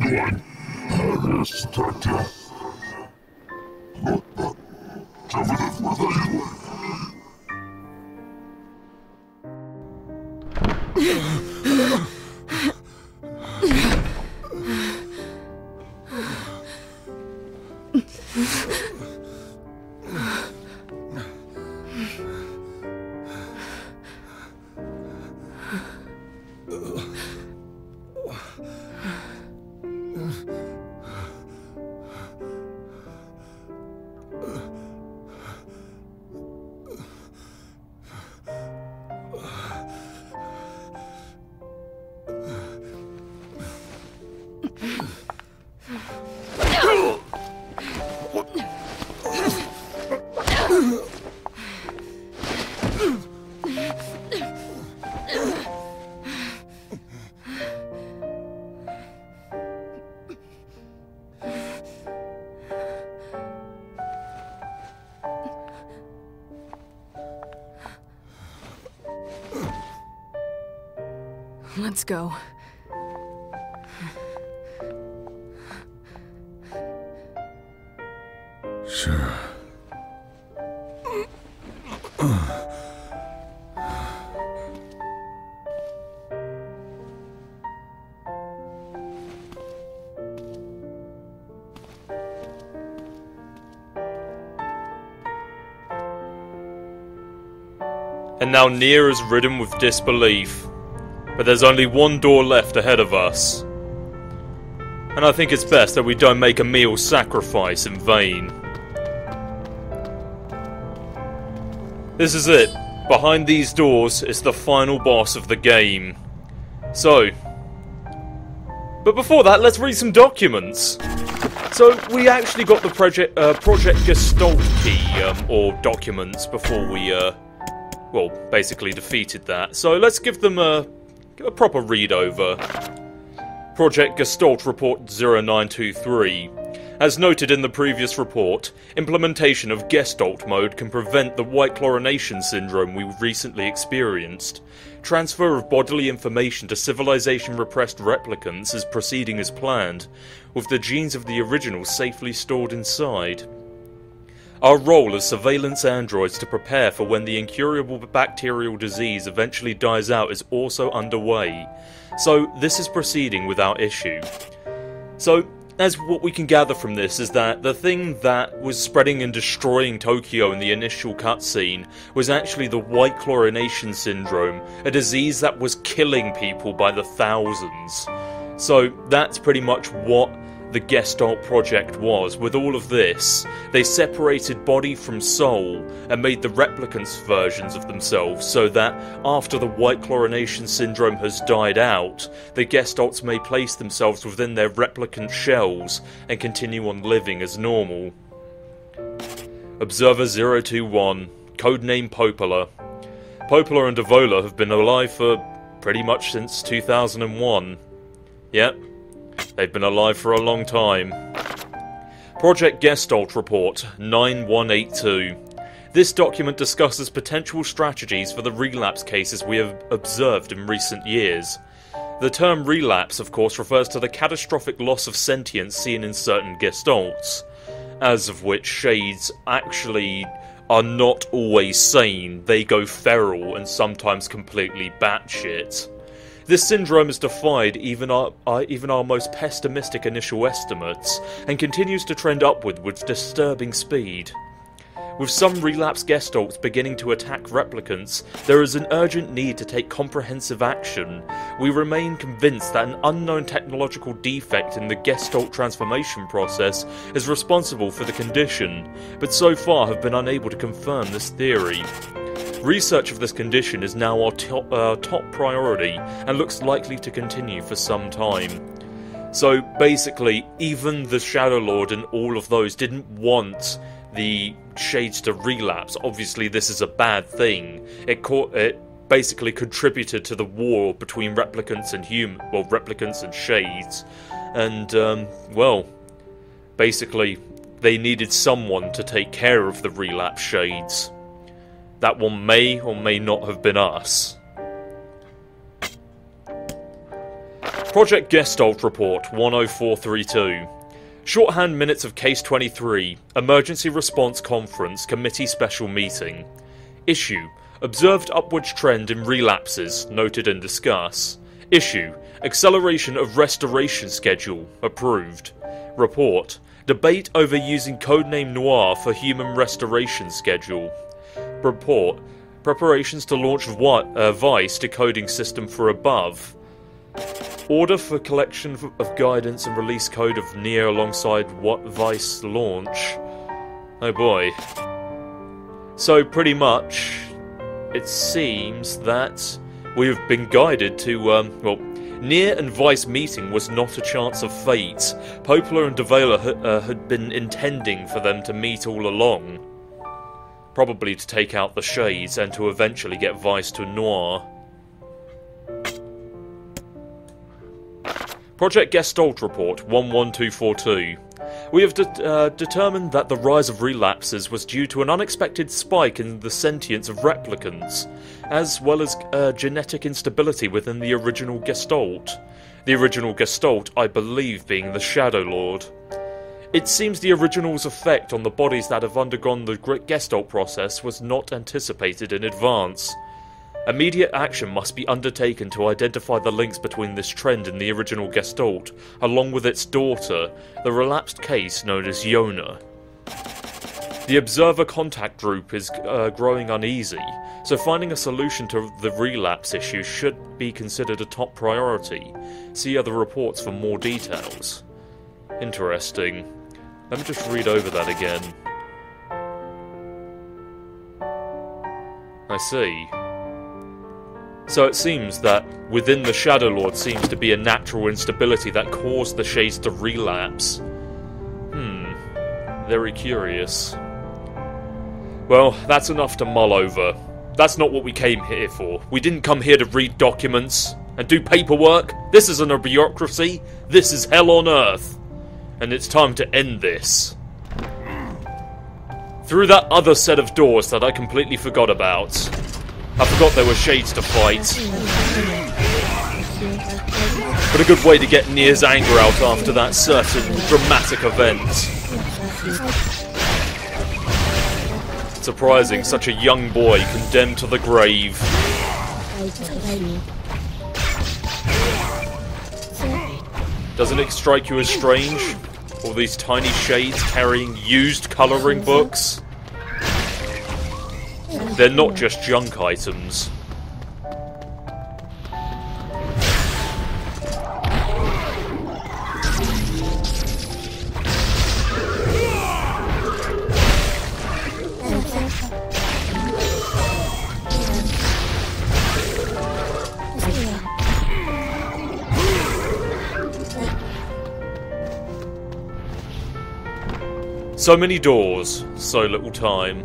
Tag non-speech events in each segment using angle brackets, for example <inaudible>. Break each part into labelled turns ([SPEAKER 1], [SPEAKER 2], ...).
[SPEAKER 1] mich nur ein Aristokratie. Ciągle władajły.
[SPEAKER 2] Let's go.
[SPEAKER 1] Sure.
[SPEAKER 3] And now Nier is ridden with disbelief. But there's only one door left ahead of us. And I think it's best that we don't make Emil sacrifice in vain. This is it. Behind these doors is the final boss of the game. So... But before that, let's read some documents. So, we actually got the project, uh, Project Gestalt key, um, or documents, before we, uh, well, basically defeated that. So let's give them a, a proper read over. Project Gestalt Report 0923. As noted in the previous report, implementation of Gestalt mode can prevent the white chlorination syndrome we recently experienced. Transfer of bodily information to civilization repressed replicants is proceeding as planned, with the genes of the original safely stored inside. Our role as surveillance androids to prepare for when the incurable bacterial disease eventually dies out is also underway, so this is proceeding without issue. So, as what we can gather from this is that the thing that was spreading and destroying Tokyo in the initial cutscene was actually the white chlorination syndrome, a disease that was killing people by the thousands. So that's pretty much what the Gestalt project was. With all of this, they separated body from soul and made the replicants versions of themselves so that after the white chlorination syndrome has died out, the Gestalts may place themselves within their replicant shells and continue on living as normal. Observer 021, codename Popola. Popola and Devola have been alive for pretty much since 2001. Yep, They've been alive for a long time. Project Gestalt Report 9182. This document discusses potential strategies for the relapse cases we have observed in recent years. The term relapse, of course, refers to the catastrophic loss of sentience seen in certain gestalts, as of which shades actually are not always sane, they go feral and sometimes completely batshit. This syndrome has defied even our, even our most pessimistic initial estimates, and continues to trend upward with disturbing speed. With some relapse gestalts beginning to attack replicants, there is an urgent need to take comprehensive action. We remain convinced that an unknown technological defect in the gestalt transformation process is responsible for the condition, but so far have been unable to confirm this theory. Research of this condition is now our top, uh, top priority and looks likely to continue for some time. So basically, even the Shadow Lord and all of those didn't want the Shades to relapse. Obviously, this is a bad thing. It caught it basically contributed to the war between replicants and human, well, replicants and Shades, and um, well, basically, they needed someone to take care of the relapse Shades. That one may or may not have been us. Project Gestalt Report 10432. Shorthand minutes of Case 23, Emergency Response Conference Committee Special Meeting. Issue Observed upward trend in relapses, noted and discuss. Issue Acceleration of restoration schedule, approved. Report Debate over using codename Noir for human restoration schedule. Report Preparations to launch uh, Weiss decoding system for above. Order for collection of guidance and release code of Neo alongside what Weiss launch. Oh boy. So pretty much, it seems that we have been guided to, um, well, Nier and Weiss meeting was not a chance of fate. Popola and Devola ha- uh, had been intending for them to meet all along. Probably to take out the Shades and to eventually get Weiss to Noir. Project Gestalt Report 11242. We have de- uh, determined that the rise of relapses was due to an unexpected spike in the sentience of replicants, as well as uh, genetic instability within the original Gestalt. The original Gestalt, I believe, being the Shadow Lord. It seems the original's effect on the bodies that have undergone the Gestalt process was not anticipated in advance. Immediate action must be undertaken to identify the links between this trend and the original Gestalt, along with its daughter, the relapsed case known as Yona. The Observer Contact Group is uh, growing uneasy, so finding a solution to the relapse issue should be considered a top priority. See other reports for more details. Interesting. Let me just read over that again. I see. So it seems that within the Shadow Lord seems to be a natural instability that caused the Shades to relapse. Hmm. Very curious. Well, that's enough to mull over. That's not what we came here for. We didn't come here to read documents and do paperwork. This isn't a bureaucracy. This is hell on earth. And it's time to end this. Through that other set of doors that I completely forgot about. I forgot there were shades to fight. But a good way to get Nier's anger out after that certain dramatic event. Surprising, such a young boy condemned to the grave. Doesn't it strike you as strange? All these tiny shades carrying used colouring books? They're not just junk items. So many doors, so little time.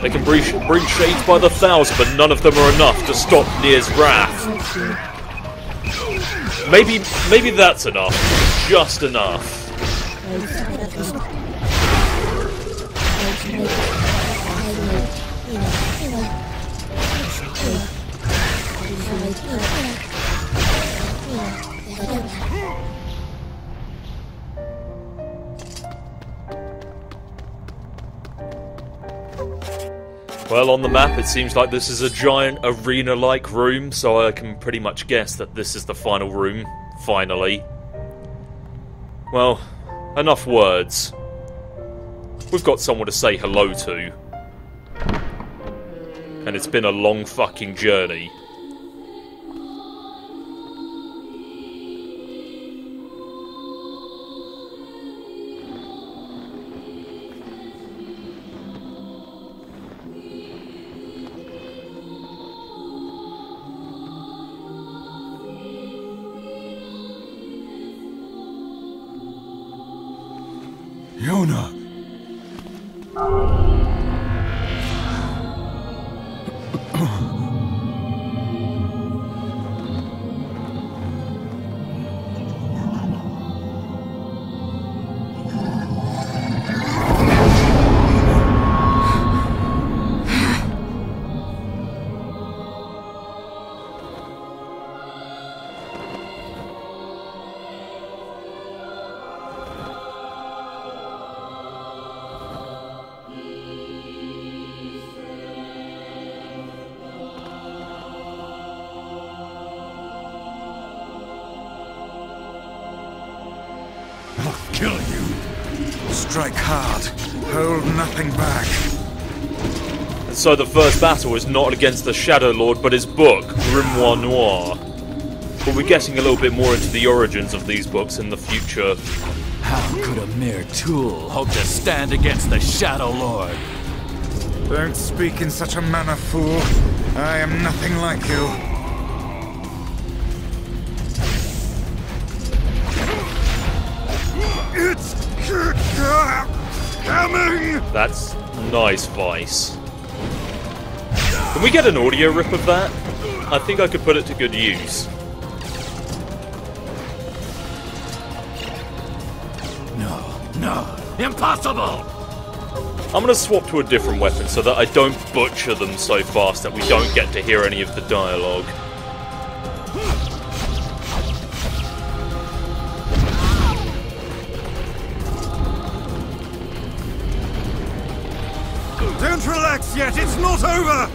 [SPEAKER 3] They can bring, bring shades by the thousand, but none of them are enough to stop Nier's wrath. Maybe, maybe that's enough. Just enough. Well, on the map, it seems like this is a giant arena like room, so I can pretty much guess that this is the final room. Finally. Well, enough words. We've got someone to say hello to. And it's been a long fucking journey.
[SPEAKER 4] Kill you. Strike hard. Hold nothing back.
[SPEAKER 3] And so the first battle is not against the Shadow Lord, but his book, Grimoire Noir. We'll be getting a little bit more into the origins of these books in the future.
[SPEAKER 5] How could a mere tool hope to stand against the Shadow Lord?
[SPEAKER 4] Don't speak in such a manner, fool. I am nothing like you.
[SPEAKER 3] That's nice, Weiss. Can we get an audio rip of that? I think I could put it to good use.
[SPEAKER 5] No, no, impossible!
[SPEAKER 3] I'm gonna swap to a different weapon so that I don't butcher them so fast that we don't get to hear any of the dialogue.
[SPEAKER 4] Don't relax yet, it's not over!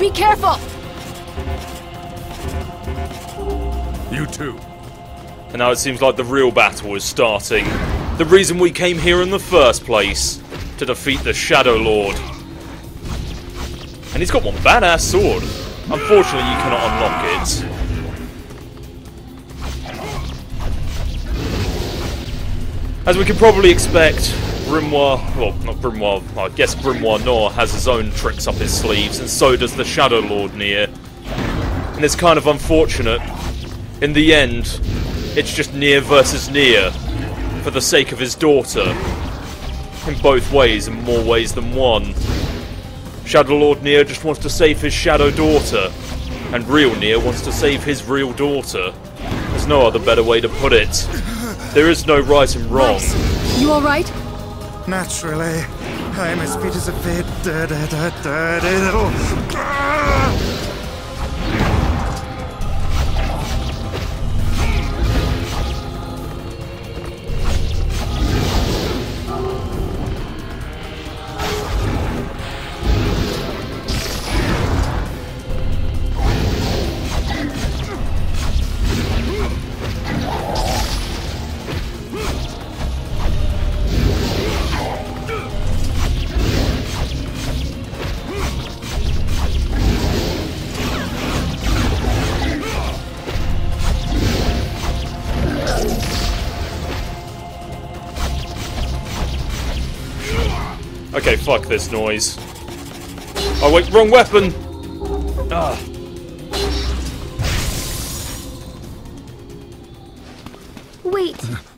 [SPEAKER 2] Be careful!
[SPEAKER 4] You too.
[SPEAKER 3] And now it seems like the real battle is starting. The reason we came here in the first place. To defeat the Shadow Lord. And he's got one badass sword. Unfortunately, you cannot unlock it. As we can probably expect, Grimoire, well, not Grimoire, I guess Grimoire Noir has his own tricks up his sleeves, and so does the Shadow Lord Nier. And it's kind of unfortunate. In the end, it's just Nier versus Nier, for the sake of his daughter. In both ways, in more ways than one. Shadow Lord Nier just wants to save his shadow daughter, and real Nier wants to save his real daughter. There's no other better way to put it. There is no right and wrong.
[SPEAKER 2] Weiss, you alright?
[SPEAKER 4] Naturally. I am as fit as a fit.
[SPEAKER 3] Fuck this noise. Oh wait, wrong weapon! Ah.
[SPEAKER 6] Wait. <laughs>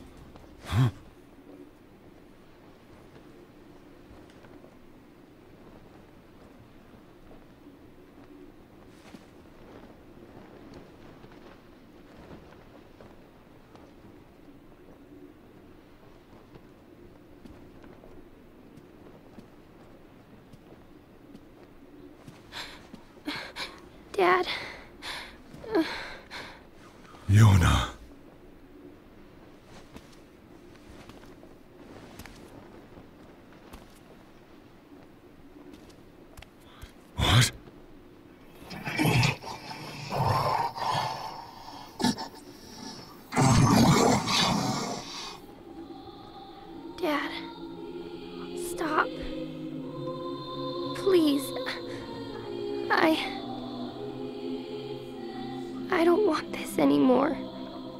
[SPEAKER 6] anymore.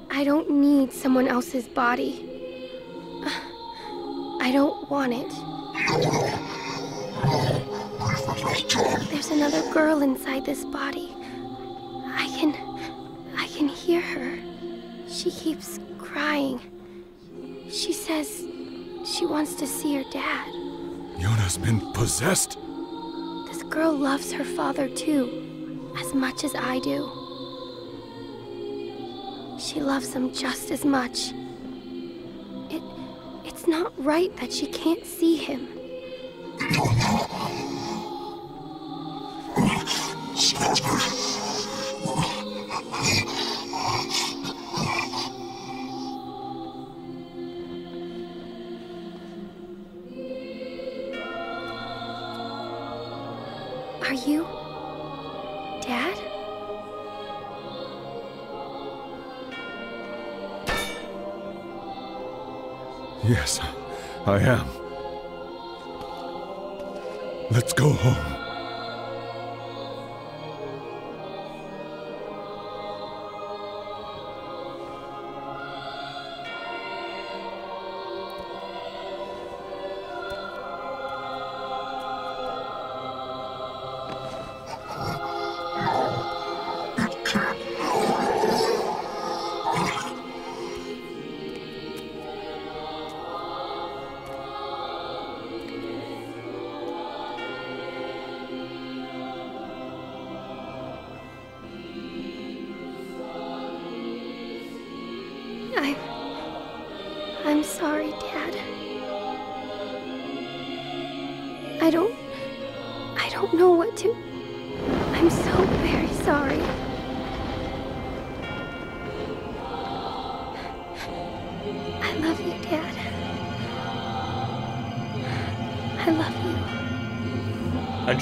[SPEAKER 6] I don't need someone else's body. I don't want it. There's another girl inside this body. I can. I can hear her. She keeps crying. She says she wants to see her dad.
[SPEAKER 4] Yona's been possessed?
[SPEAKER 6] This girl loves her father too, as much as I do. She loves him just as much. It it's not right that she can't see him.
[SPEAKER 1] I am. Let's go home.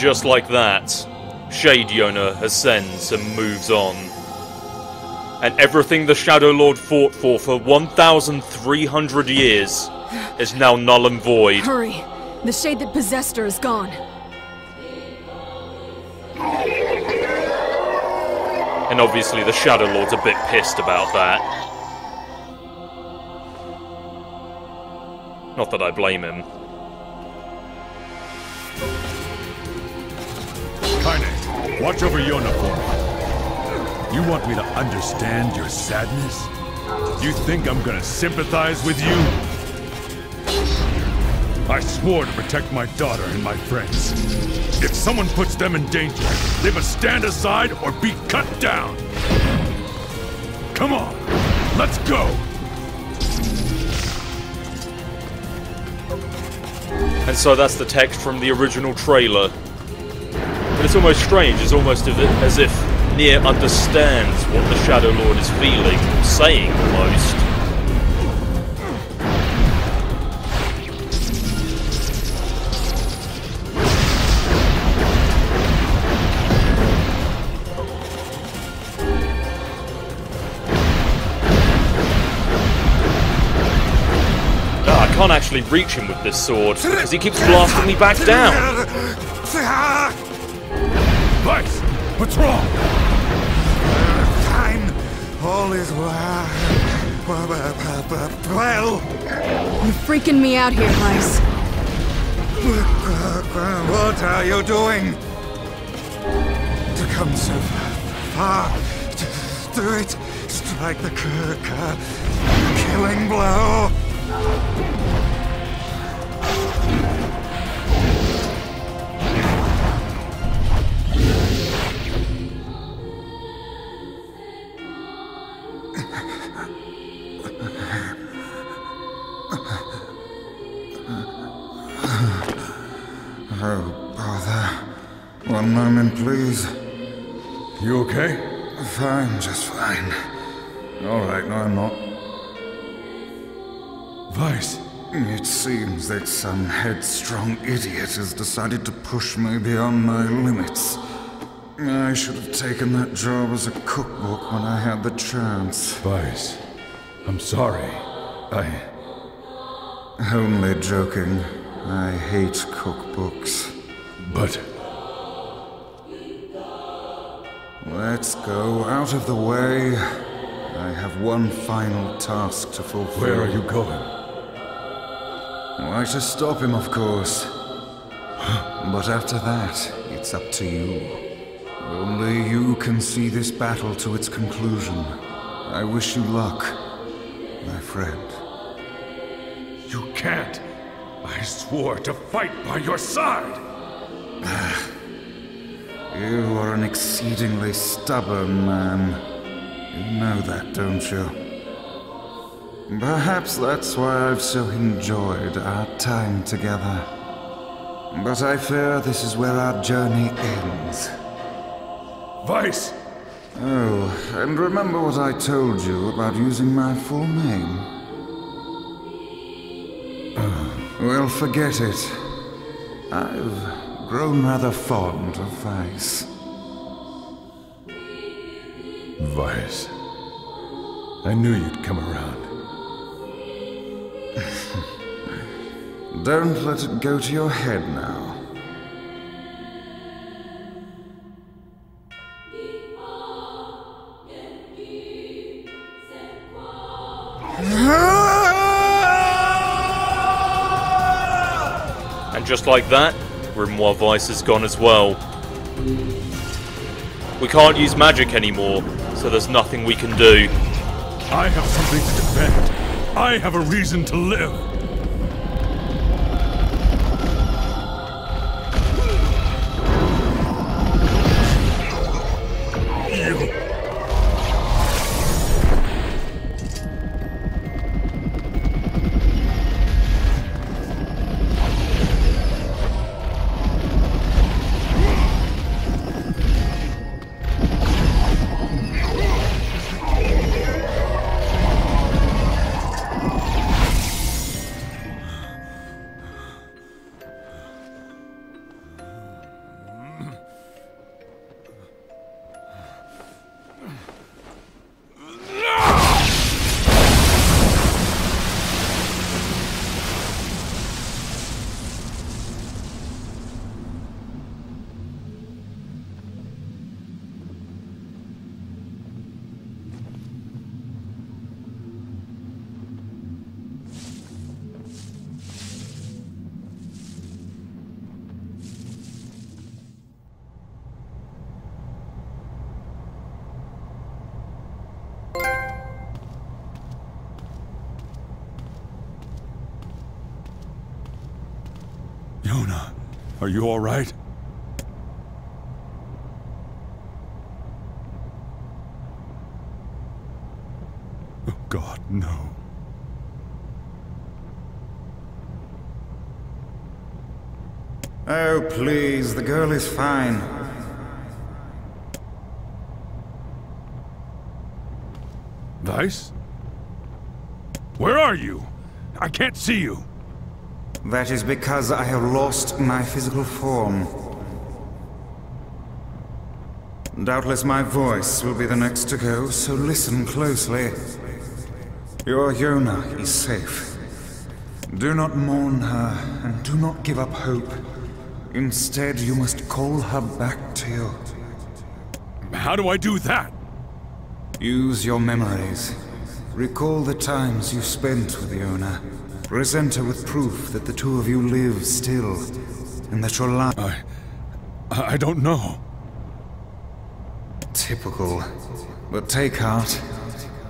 [SPEAKER 3] Just like that, Shade Yona ascends and moves on. And everything the Shadow Lord fought for for 1,300 years is now null and void.
[SPEAKER 2] Hurry. The shade that possessed her is gone.
[SPEAKER 3] And obviously the Shadow Lord's a bit pissed about that. Not that I blame him.
[SPEAKER 1] Watch over Yona for me. You want me to understand your sadness? You think I'm gonna sympathize with you? I swore to protect my daughter and my friends. If someone puts them in danger, they must stand aside or be cut down. Come on, let's go.
[SPEAKER 3] And so that's the text from the original trailer. But it's almost strange, it's almost as if- Nier understands what the Shadow Lord is feeling, saying almost. I can't actually reach him with this sword because he keeps blasting me back down.
[SPEAKER 1] What's wrong?
[SPEAKER 4] Fine. All is well. Well.
[SPEAKER 2] You're freaking me out here, Weiss.
[SPEAKER 4] What are you doing? To come so far, to do it, strike the c- killing blow.
[SPEAKER 1] You okay?
[SPEAKER 4] Fine, just fine. All right, no, I'm not.
[SPEAKER 1] Weiss,
[SPEAKER 4] It seems that some headstrong idiot has decided to push me beyond my limits. I should have taken that job as a cookbook when I had the chance.
[SPEAKER 1] Weiss, I'm sorry. I.
[SPEAKER 4] Only joking. I hate cookbooks.
[SPEAKER 1] But.
[SPEAKER 4] Let's go out of the way. I have one final task to fulfill.
[SPEAKER 1] Where are you going?
[SPEAKER 4] Why, to stop him, of course. <gasps> But after that, it's up to you. Only you can see this battle to its conclusion. I wish you luck, my friend.
[SPEAKER 1] You can't. I swore to fight by your side. <sighs> <sighs>
[SPEAKER 4] You are an exceedingly stubborn man. You know that, don't you? Perhaps that's why I've so enjoyed our time together. But I fear this is where our journey ends.
[SPEAKER 1] Weiss,
[SPEAKER 4] Oh, and remember what I told you about using my full name? Oh, well, forget it. I've grown rather fond of Weiss.
[SPEAKER 1] Weiss. I knew you'd come around. <laughs>
[SPEAKER 4] Don't let it go to your head now.
[SPEAKER 3] And just like that, Grimoire Weiss is gone as well. We can't use magic anymore, so there's nothing we can do.
[SPEAKER 1] I have something to defend. I have a reason to live. Yona, are you all right? Oh God, no.
[SPEAKER 4] Oh, please, the girl is fine.
[SPEAKER 1] Weiss? Where are you? I can't see you.
[SPEAKER 4] That is because I have lost my physical form. Doubtless my voice will be the next to go, so listen closely. Your Yona is safe. Do not mourn her, and do not give up hope. Instead, you must call her back to you.
[SPEAKER 1] How do I do that?
[SPEAKER 4] Use your memories. Recall the times you spent with Yona. Present her with proof that the two of you live still, and that your life...
[SPEAKER 1] I... I don't know.
[SPEAKER 4] Typical. But take heart.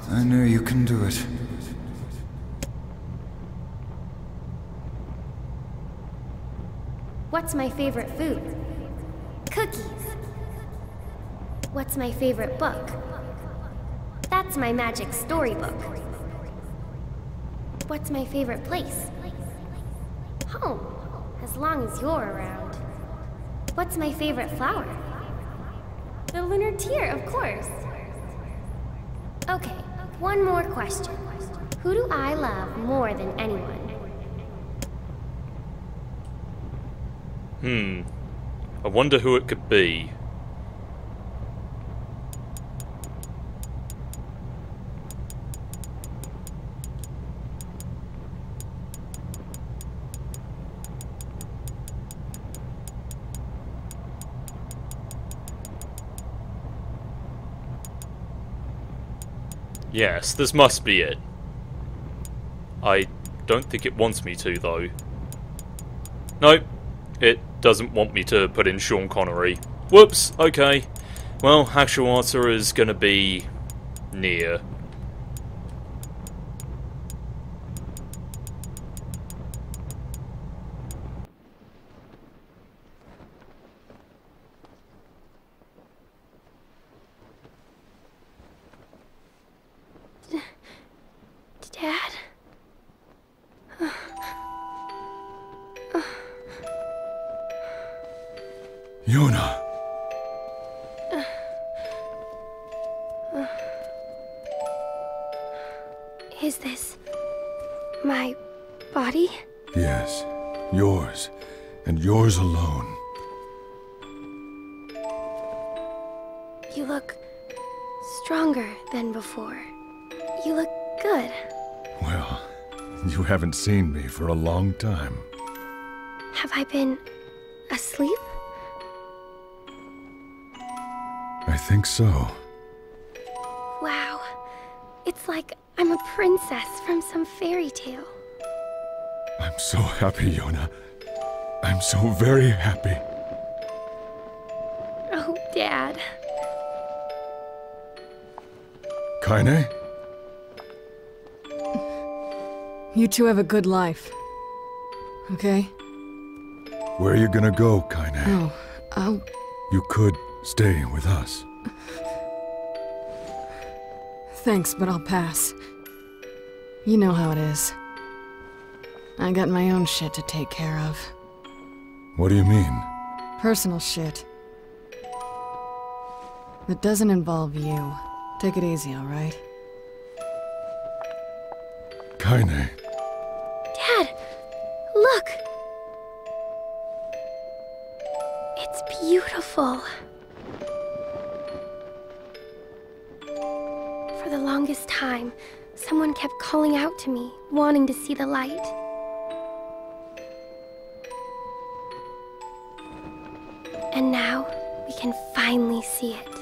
[SPEAKER 4] I know you can do it.
[SPEAKER 6] What's my favorite food? Cookies. What's my favorite book? That's my magic storybook. What's my favorite place? Home, as long as you're around. What's my favorite flower? The lunar tear, of course. Okay, one more question. Who do I love more than anyone?
[SPEAKER 3] Hmm. I wonder who it could be. Yes, this must be it. I don't think it wants me to, though. Nope, it doesn't want me to put in Sean Connery. Whoops, okay. Well, actual answer is gonna be...
[SPEAKER 1] Nier. Haven't seen me for a long time.
[SPEAKER 6] Have I been asleep?
[SPEAKER 1] I think so.
[SPEAKER 6] Wow. It's like I'm a princess from some fairy tale.
[SPEAKER 1] I'm so happy, Yona. I'm so very happy.
[SPEAKER 6] Oh, Dad.
[SPEAKER 1] Kaine?
[SPEAKER 2] You two have a good life. Okay?
[SPEAKER 1] Where are you gonna go, Kaine?
[SPEAKER 2] Oh, I'll...
[SPEAKER 1] You could stay with us.
[SPEAKER 2] Thanks, but I'll pass. You know how it is. I got my own shit to take care of.
[SPEAKER 1] What do you mean?
[SPEAKER 2] Personal shit. That doesn't involve you. Take it easy, alright?
[SPEAKER 1] Kaine.
[SPEAKER 6] Beautiful. For the longest time, someone kept calling out to me, wanting to see the light. And now, we can finally see it.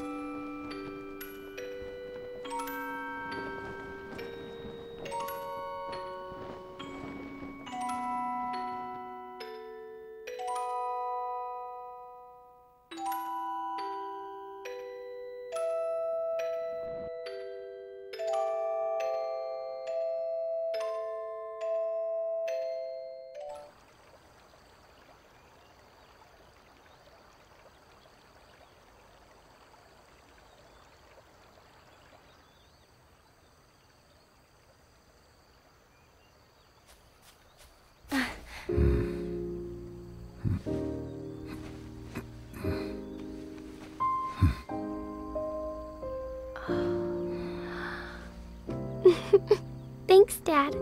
[SPEAKER 6] <laughs> Thanks, Dad.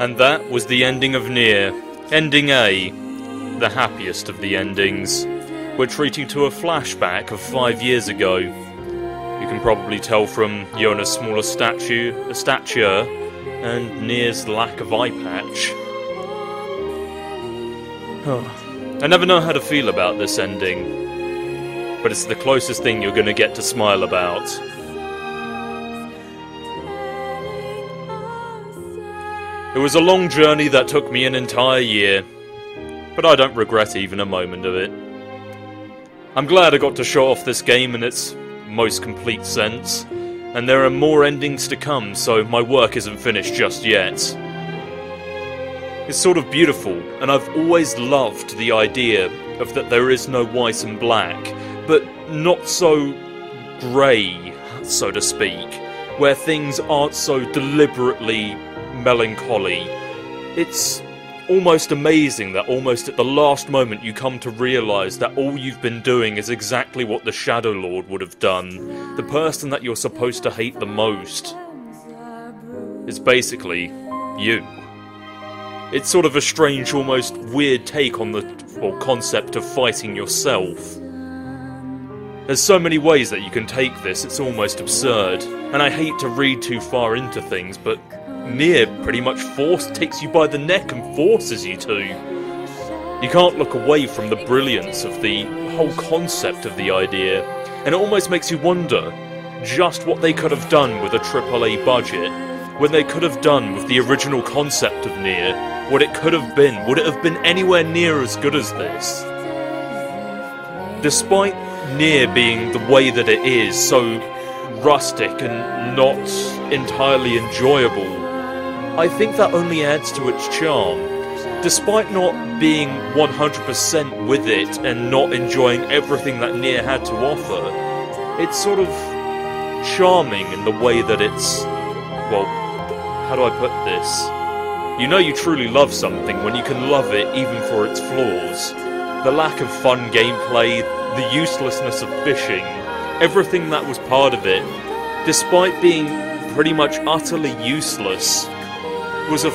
[SPEAKER 3] And that was the ending of Nier, Ending A. The happiest of the endings. We're treating to a flashback of five years ago. You can probably tell from Yona's smaller statue, a stature and Nier's lack of eye patch. I never know how to feel about this ending, but it's the closest thing you're gonna get to smile about. It was a long journey that took me an entire year, but I don't regret even a moment of it. I'm glad I got to show off this game in its most complete sense, and there are more endings to come, so my work isn't finished just yet. It's sort of beautiful, and I've always loved the idea of that there is no white and black, but not so grey, so to speak, where things aren't so deliberately melancholy. It's almost amazing that almost at the last moment you come to realise that all you've been doing is exactly what the Shadow Lord would have done. The person that you're supposed to hate the most is basically you. It's sort of a strange, almost weird take on the concept of fighting yourself. There's so many ways that you can take this, it's almost absurd. And I hate to read too far into things, but Nier pretty much force takes you by the neck and forces you to. You can't look away from the brilliance of the whole concept of the idea, and it almost makes you wonder just what they could have done with a AAA budget when they could have done with the original concept of Nier what it could have been, would it have been anywhere near as good as this? Despite Nier being the way that it is, so rustic and not entirely enjoyable, I think that only adds to its charm. Despite not being 100% with it and not enjoying everything that Nier had to offer, it's sort of charming in the way that it's. Well, how do I put this? You know you truly love something when you can love it even for its flaws. The lack of fun gameplay, the uselessness of fishing, everything that was part of it, despite being pretty much utterly useless, was a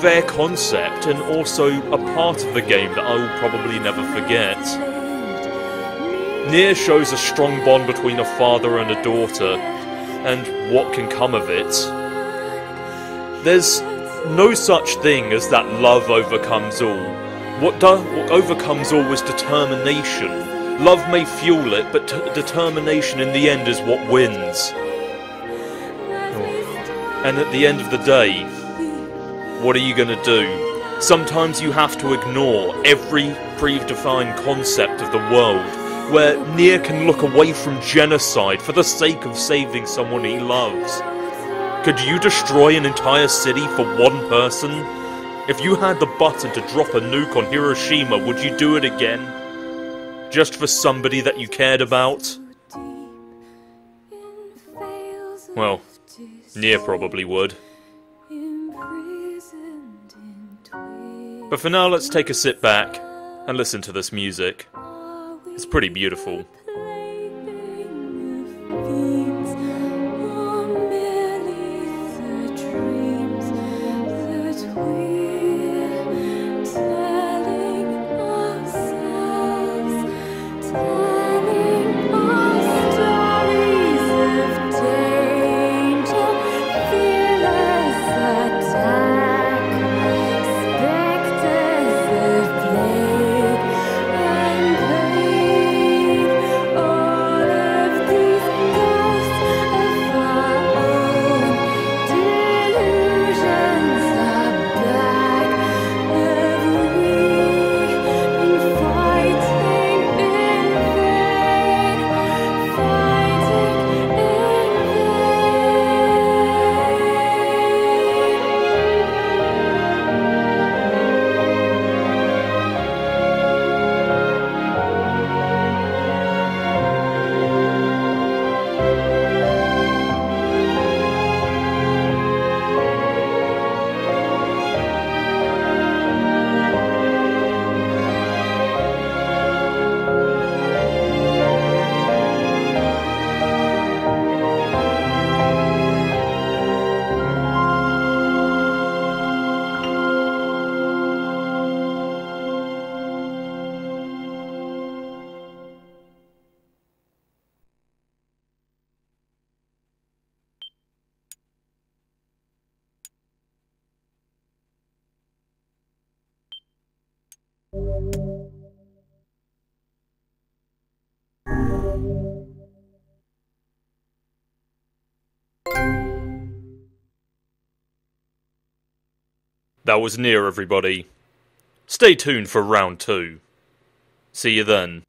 [SPEAKER 3] fair concept and also a part of the game that I will probably never forget. Nier shows a strong bond between a father and a daughter, and what can come of it. There's no such thing as that love overcomes all. What, do- what overcomes all is determination. Love may fuel it, but t- determination in the end is what wins. And at the end of the day, what are you going to do? Sometimes you have to ignore every predefined concept of the world, where Nier can look away from genocide for the sake of saving someone he loves. Could you destroy an entire city for one person? If you had the button to drop a nuke on Hiroshima, would you do it again? Just for somebody that you cared about? Well, Nier probably would. But for now, let's take a sit back and listen to this music. It's pretty beautiful. That was Nier, everybody. Stay tuned for round two. See you then.